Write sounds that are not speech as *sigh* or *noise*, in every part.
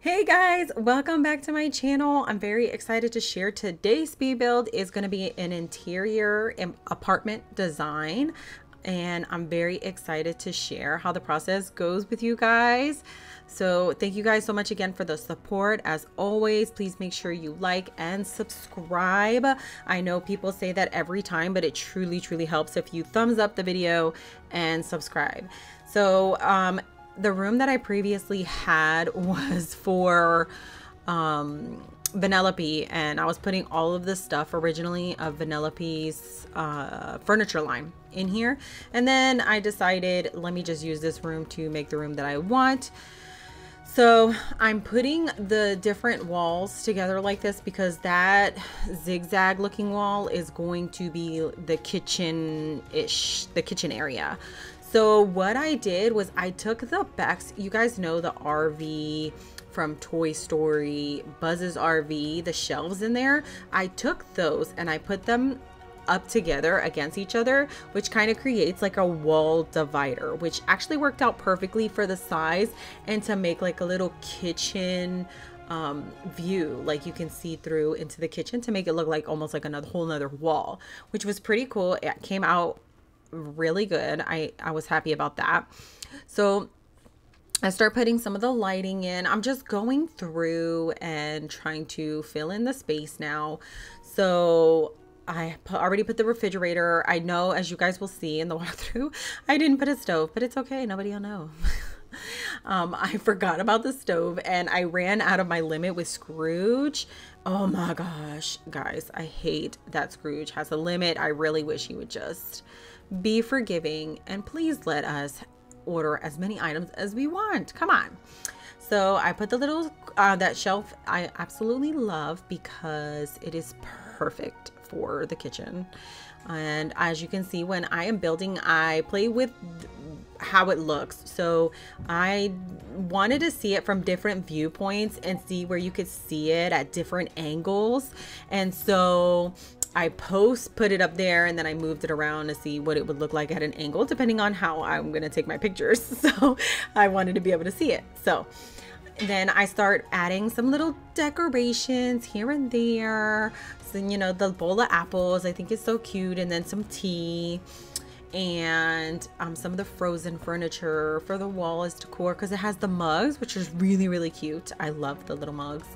Hey guys, welcome back to my channel. I'm very excited to share today's speed build is going to be an interior apartment design and I'm very excited to share how the process goes with you guys. So thank you guys so much again for the support. As always, please make sure you like and subscribe. I know people say that every time, but it truly, truly helps if you thumbs up the video and subscribe. So um, the room that I previously had *laughs* was for um, Vanellope, and I was putting all of the stuff originally of Vanellope's uh, furniture line in here. And then I decided, let me just use this room to make the room that I want. So I'm putting the different walls together like this because that zigzag looking wall is going to be the kitchen-ish, the kitchen area. So what I did was I took the backs, you guys know the RV from Toy Story, Buzz's RV, the shelves in there. I took those and I put them up together against each other, which kind of creates like a wall divider, which actually worked out perfectly for the size and to make like a little kitchen um, view like you can see through into the kitchen to make it look like almost like another whole another wall which was pretty cool it came out really good. I, I was happy about that. So I start putting some of the lighting in. I'm just going through and trying to fill in the space now. So I already put the refrigerator. I know, as you guys will see in the *laughs* walkthrough, I didn't put a stove, but it's okay. Nobody will know. *laughs* um, I forgot about the stove and I ran out of my limit with Scrooge. Oh my gosh, guys, I hate that Scrooge has a limit. I really wish he would just be forgiving, and please let us order as many items as we want. Come on. So I put the little, uh, that shelf I absolutely love because it is perfect for the kitchen. And as you can see, when I am building, I play with how it looks. So I wanted to see it from different viewpoints and see where you could see it at different angles. And so I post put it up there and then I moved it around to see what it would look like at an angle depending on how I'm going to take my pictures. *laughs* So I wanted to be able to see it. So then I start adding some little decorations here and there. So, you know, the bowl of apples, I think is so cute. And then some tea and um, some of the frozen furniture for the wall as decor because it has the mugs, which is really, really cute. I love the little mugs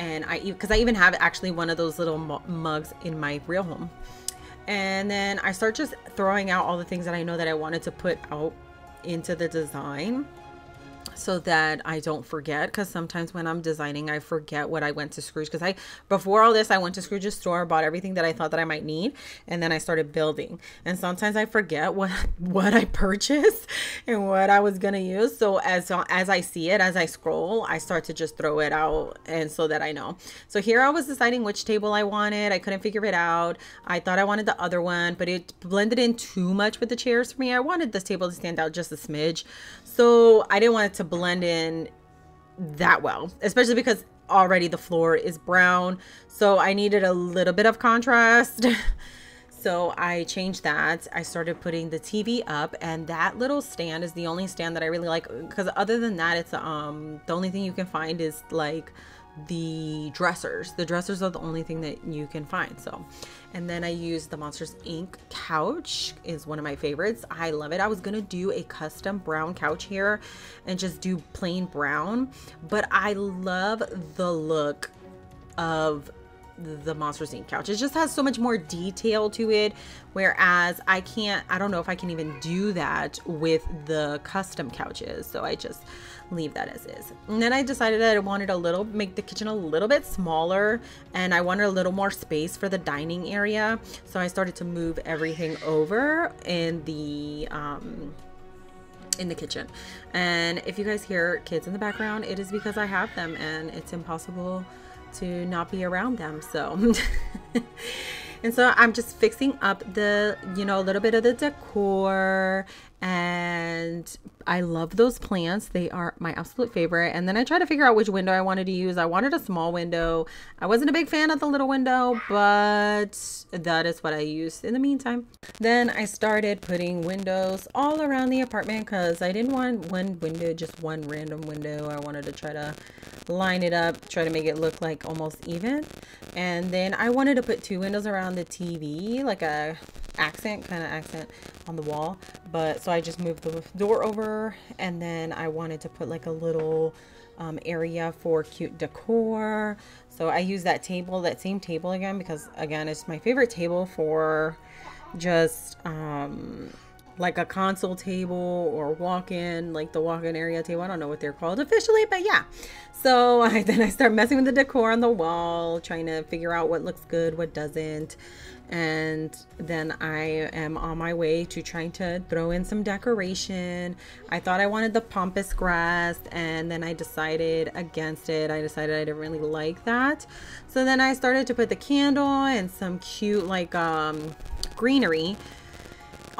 and I because I even have actually one of those little mugs in my real home. And then I start just throwing out all the things that I know that I wanted to put out into the design so that I don't forget because sometimes when I'm designing I forget what I went to Scrooge because I before all this I went to Scrooge's store bought everything that I thought that I might need and then I started building. And sometimes I forget what *laughs* what I purchased *laughs* and what I was gonna use. So as as I see it as I scroll I start to just throw it out and so that I know. So here I was deciding which table I wanted. I couldn't figure it out. I thought I wanted the other one but it blended in too much with the chairs for me. I wanted this table to stand out just a smidge. So I didn't want it to blend in that well, especially because already the floor is brown. So I needed a little bit of contrast. *laughs* so I changed that. I started putting the TV up and that little stand is the only stand that I really like because other than that, it's um the only thing you can find is like the dressers. The dressers are the only thing that you can find. So, and then I use the Monsters Inc. couch is one of my favorites. I love it. I was going to do a custom brown couch here and just do plain brown, but I love the look of the Monsters Inc. couch. It just has so much more detail to it. Whereas I can't, I don't know if I can even do that with the custom couches. So I just leave that as is. And then I decided that I wanted a little, make the kitchen a little bit smaller and I wanted a little more space for the dining area. So I started to move everything over in the, um, in the kitchen. And if you guys hear kids in the background, it is because I have them and it's impossible to not be around them. So *laughs* And so I'm just fixing up the, you know, a little bit of the decor and I love those plants. They are my absolute favorite. And then I tried to figure out which window I wanted to use. I wanted a small window. I wasn't a big fan of the little window, but that is what I used in the meantime. Then I started putting windows all around the apartment because I didn't want one window, just one random window. I wanted to try to line it up, try to make it look like almost even. And then I wanted to put two windows around the TV, like a accent, kind of accent on the wall. But so I just moved the door over and then I wanted to put like a little um, area for cute decor. So I use that table, that same table again, because again, it's my favorite table for just um, like a console table or walk-in, like the walk-in area table. I don't know what they're called officially, but yeah. So *laughs* I, then I start messing with the decor on the wall, trying to figure out what looks good, what doesn't. And then I am on my way to trying to throw in some decoration. I thought I wanted the pampas grass and then I decided against it. I decided I didn't really like that. So then I started to put the candle and some cute like um, greenery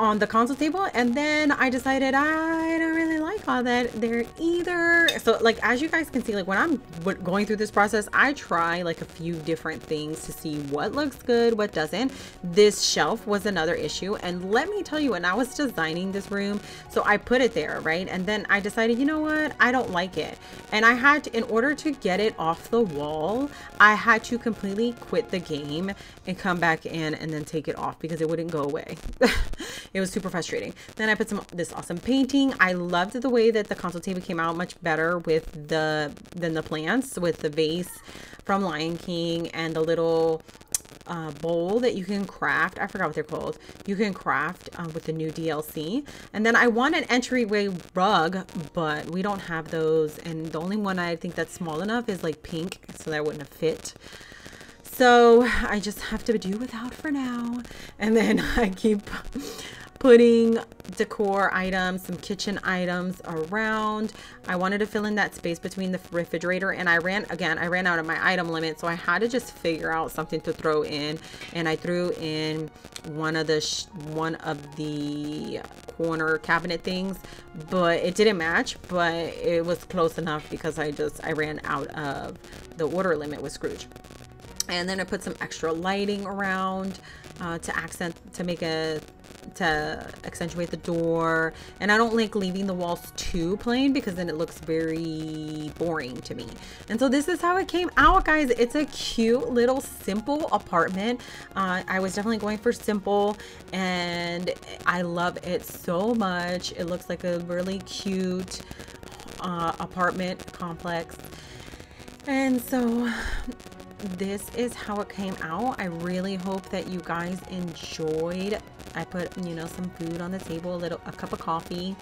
on the console table and then I decided I don't really like all that there either. So like as you guys can see like when I'm going through this process I try like a few different things to see what looks good what doesn't. This shelf was another issue and let me tell you when I was designing this room so I put it there right and then I decided you know what I don't like it and I had to in order to get it off the wall I had to completely quit the game and come back in and then take it off because it wouldn't go away. *laughs* It was super frustrating. Then I put some this awesome painting. I loved the way that the console table came out much better with the than the plants with the vase from Lion King and the little uh, bowl that you can craft. I forgot what they're called. You can craft uh, with the new DLC. And then I want an entryway rug, but we don't have those. And the only one I think that's small enough is like pink, so that wouldn't have fit. So I just have to do without for now. And then *laughs* I keep putting decor items, some kitchen items around. I wanted to fill in that space between the refrigerator and I ran, again, I ran out of my item limit. So I had to just figure out something to throw in. And I threw in one of the, one of the corner cabinet things, but it didn't match, but it was close enough because I just, I ran out of the order limit with Scrooge. And then I put some extra lighting around uh, to accent, to make a to accentuate the door. And I don't like leaving the walls too plain because then it looks very boring to me. And so this is how it came out guys. It's a cute little simple apartment. Uh, I was definitely going for simple and I love it so much. It looks like a really cute uh, apartment complex. And so this is how it came out. I really hope that you guys enjoyed I put, you know, some food on the table, a little, a cup of coffee.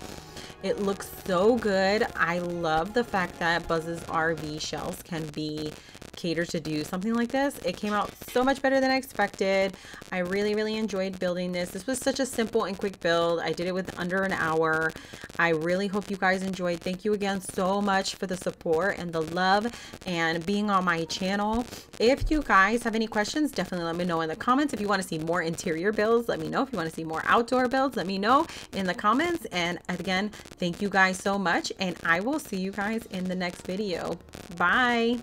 It looks so good. I love the fact that Buzz's RV shells can be cater to do something like this. It came out so much better than I expected. I really, really enjoyed building this. This was such a simple and quick build. I did it with under an hour. I really hope you guys enjoyed. Thank you again so much for the support and the love and being on my channel. If you guys have any questions, definitely let me know in the comments. If you want to see more interior builds, let me know. If you want to see more outdoor builds, let me know in the comments. And again, thank you guys so much. And I will see you guys in the next video. Bye.